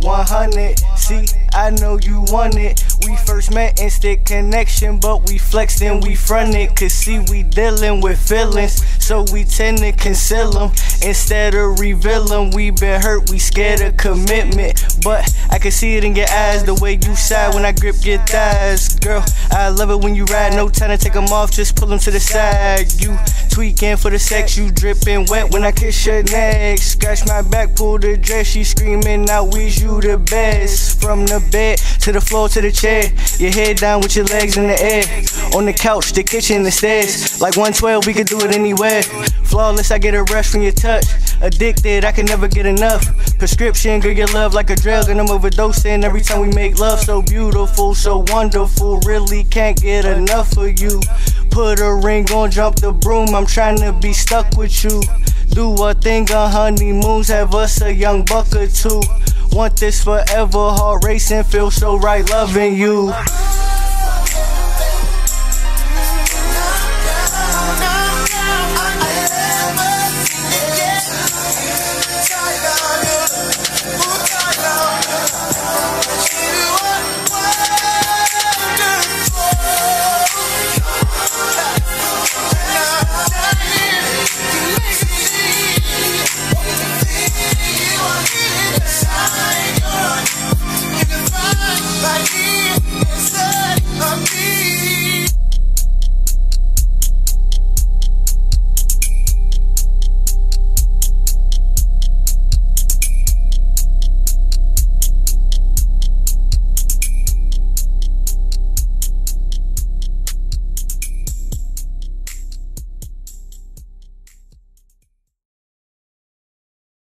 100. See, I know you want it. We first met instant connection, but we flexed and we fronted. Cause see, we dealing with feelings, so we tend to conceal them. Instead of reveal them, we been hurt, we scared of commitment. But I can see it in your eyes, the way you sigh when I grip your thighs. Girl, I love it when you ride, no time to take them off, just pull them to the side. You tweaking for the sex, you dripping wet when I kiss your neck. Scratch my back, pull the dress, she screaming, I wish you the best. From the bed to the floor to the chair, your head down with your legs in the air. On the couch, the kitchen, the stairs. Like 112, we could do it anywhere. Flawless, I get a rush from your touch. Addicted, I can never get enough. Prescription, girl, your love like a drug, and I'm overdosing every time we make love. So beautiful, so wonderful, really can't get enough of you. Put a ring on, jump the broom, I'm trying to be stuck with you. Do a thing on honeymoons, have us a young buck or two. Want this forever, heart racing, feel so right loving you.